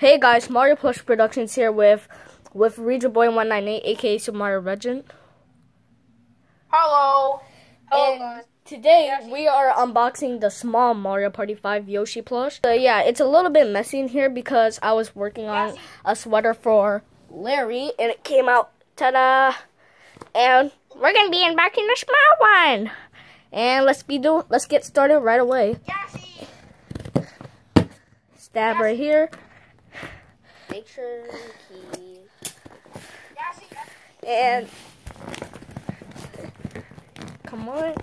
Hey guys, Mario Plush Productions here with with Regent Boy 198, aka Super Mario Legend. Hello. Hello, And guys. today we are unboxing the small Mario Party 5 Yoshi plush. So yeah, it's a little bit messy in here because I was working on a sweater for Larry and it came out ta-da! And we're gonna be unboxing the small one. And let's be do let's get started right away. Stab right here. Make sure. Yoshi. And come on.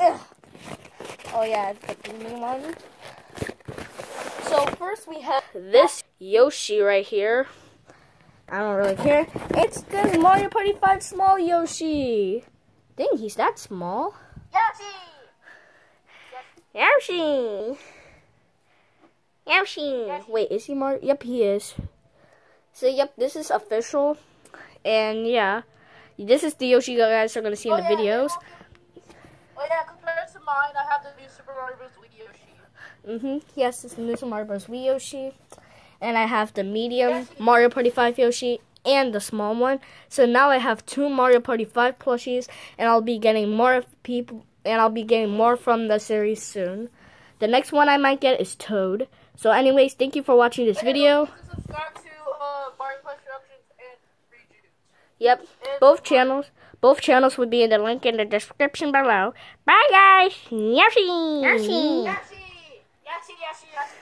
Ugh. Oh yeah, it's the green one. So first we have this Yoshi right here. I don't really care. It's the Mario Party 5 small Yoshi. Dang, he's that small. Yoshi. Yoshi. Yoshi. Wait, is he Mario? Yep, he is. So yep, this is official. And yeah, this is the Yoshi you guys are gonna see in the Oh, yeah, videos. Oh yeah, compared to mine, I have the new Super Mario Bros. Wii Yoshi. Mm-hmm. Yes, it's the new Super Mario Bros. Wii Yoshi. And I have the medium Mario Party 5 Yoshi and the small one. So now I have two Mario Party 5 plushies and I'll be getting more people and I'll be getting more from the series soon. The next one I might get is Toad. So anyways, thank you for watching this video. Subscribe to uh, Mario Plush Productions and Rejuice. Yep, both channels. Both channels would be in the link in the description below. Bye guys. Yoshi. Yoshi. Yoshi. Yoshi. Yoshi.